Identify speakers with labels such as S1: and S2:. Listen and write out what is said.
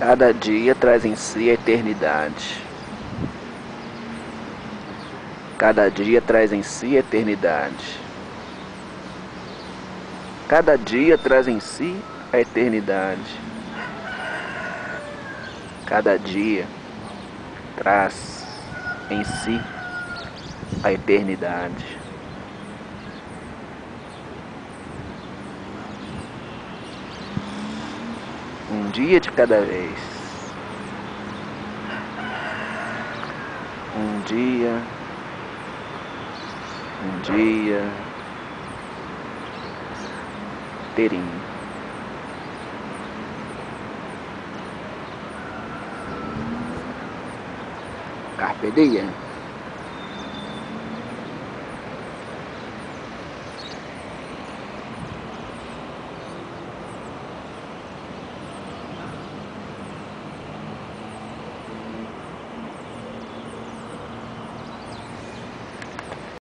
S1: Cada dia traz em si a eternidade. Cada dia traz em si a eternidade. Cada dia traz em si a eternidade. Cada dia traz em si a eternidade. Um dia de cada vez. Um dia. Um dia. Inteirinho. Carpe diem.